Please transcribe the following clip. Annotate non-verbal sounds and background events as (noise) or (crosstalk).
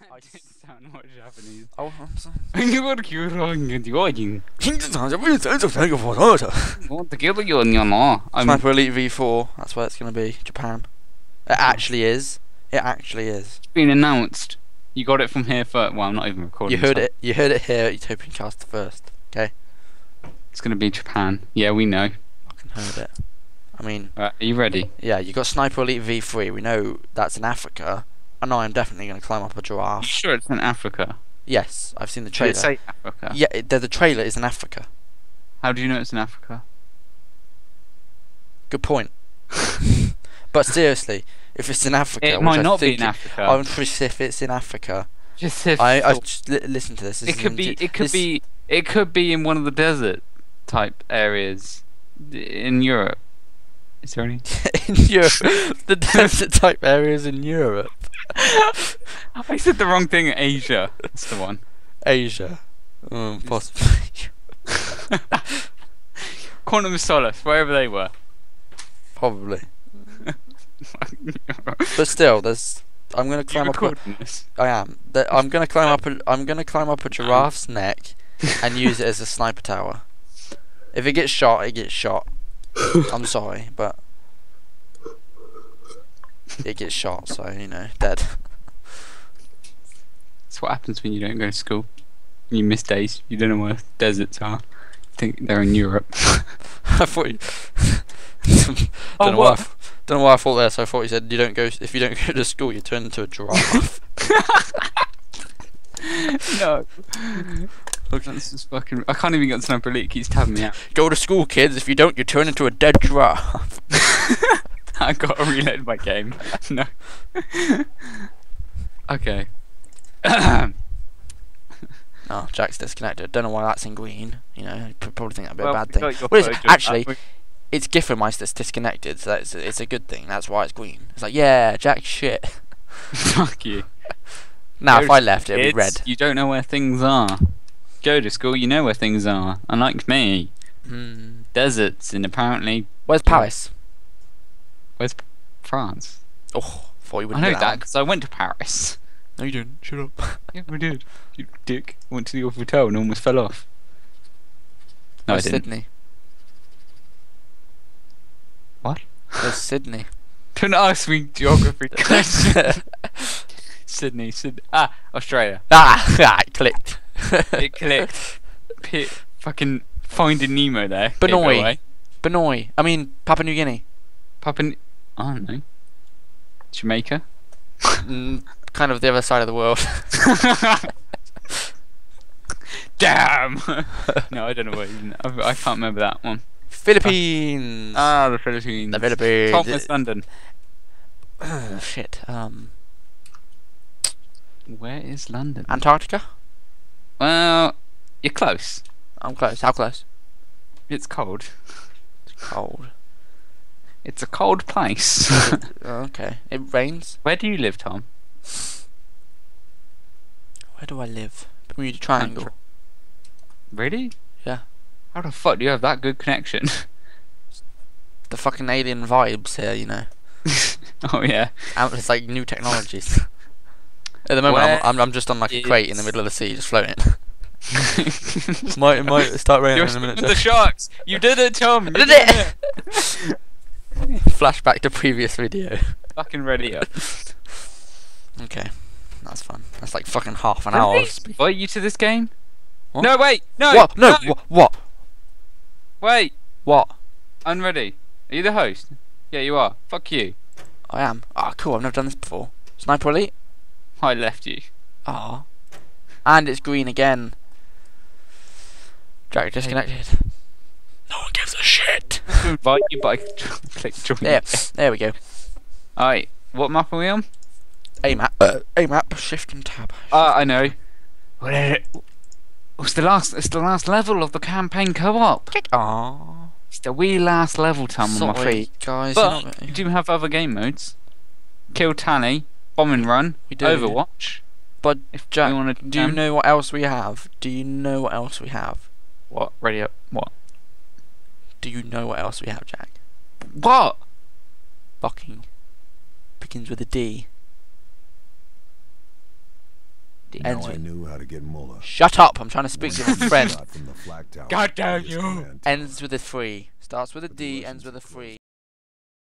I didn't sound more Japanese. Oh, I'm sorry. (laughs) You doing? Sniper Want to kill you on your law? I'm Elite V4, that's where it's going to be. Japan. It hmm. actually is. It actually is. It's been announced. You got it from here first. Well, I'm not even recording. You heard so it. You heard it here at Utopian Cast first. Okay. It's gonna be Japan. Yeah, we know. Fucking heard it. I mean, Right, are you ready? yeah, you got Sniper Elite V3. We know that's in Africa. I know I'm definitely going to climb up a giraffe. You sure it's in Africa? Yes, I've seen the Did it trailer. say Africa? Yeah, it, the, the trailer is in Africa. How do you know it's in Africa? Good point. (laughs) but seriously, if it's in Africa, It might not be in Africa. I'm pretty sure if it's in Africa. Just if I, I just li- listen to this. this it could be. It could this- be. It could be in one of the desert type areas in Europe. Is there any? (laughs) in Europe, (laughs) the desert type areas in Europe, I said the wrong thing. Asia. That's the one. Asia, um, possibly. (laughs) Quantum of Solace, wherever they were. Probably. (laughs) But still, there's. I'm gonna climb up. A, this? I am. Th- I'm gonna climb up. A, I'm gonna climb up a giraffe's neck and (laughs) use it as a sniper tower. If it gets shot, it gets shot. I'm sorry, but it gets shot, so you know, dead. That's (laughs) what happens when you don't go to school. You miss days. You don't know where deserts are. You think they're in Europe. (laughs) I thought. You, (laughs) don't Oh, know why. I don't know why I thought that. So I thought you said you don't go. If you don't go to school, you turn into a giraffe. no. okay. This is fucking. I can't even get Sniper Elite. It keeps tabbing me out. Go to school, kids. If you don't, you turn into a dead giraffe. I got to reload my game. (laughs) No. okay. (coughs) Oh, Jack's disconnected. Don't know why that's in green. You know, probably think that'd be Well, a bad thing. Well, it's, actually, Uh, it's Giffermice that's disconnected, so that's, it's a good thing. That's why it's green. It's like, yeah, Jack shit. (laughs) (laughs) Fuck you. Now, if I left, it'd be red. You don't know where things are. Go to school, you know where things are. Unlike me, Hmm. deserts and apparently Where's Paris? Where's France? Oh, thought you wouldn't know that because I went to Paris. No, you didn't. Shut up. (laughs) Yeah, we did. You dick. Went to the Tower and almost fell off. No, I didn't. Sydney? What? Where's Sydney? (laughs) Don't ask me geography (laughs) questions. Sydney, Sydney. Ah, Australia. ah, ah, it clicked. It clicked. P- fucking Finding Nemo there. Gave it Benoi. Benoi. I mean, Papua New Guinea. Papua. I don't know. Jamaica. Mm, kind of the other side of the world. (laughs) Damn. (laughs) no, I don't know what. Even, I, I can't remember that one. Philippines. Ah, the Philippines. the Philippines. Thomas London. Uh, shit. Um, Where is London? Antarctica. well, you're close. I'm close. How close? It's cold. It's cold. It's a cold place. (laughs) Oh, okay. It rains. Where do you live, Tom? Where do I live? Bermuda Triangle. Really? Yeah. How the fuck do you have that good connection? (laughs) The fucking alien vibes here, you know. (laughs) oh yeah. And it's like new technologies. At the moment, I'm, I'm, I'm just on like a crate in the middle of the sea, just floating. might might start raining You're in a minute. the sharks. You did it, Tom. You I did it. (laughs) Flashback to previous video. Fucking ready up. (laughs) Okay, that's fun. That's like fucking half an hour. spe- Invite you to this game? What? No, wait, no, what? No. What? What? wait. What? I'm ready. Are you the host? Yeah, you are. Fuck you. I am. Ah, cool. I've never done this before. Sniper Elite. I left you. Ah. And it's green again. Jack disconnected. No one gives a shit. (laughs) invite you, but (laughs) I clicked join. There, there we go. Alright, what map are we on? A map. Uh, A map. Shift and tab. Ah, I know. It's the last. It's the last level of the campaign co-op. Aww. It's the wee last level, Tom. I'm Sorry, afraid. guys. But you're not- you do have other game modes. Kill Tally, Bomb and Run, We do. Overwatch. But If Jack, we wanna do you know what else we have? Do you know what else we have? what? Ready up? What? Do you know what else we have, Jack? What? Bucking. Begins with a D. D. Ends Now I knew how to get Mullah. Shut up! I'm trying to speak to my (laughs) friend. The flak. God damn you. Ends with a three. Starts with a D, ends with a three.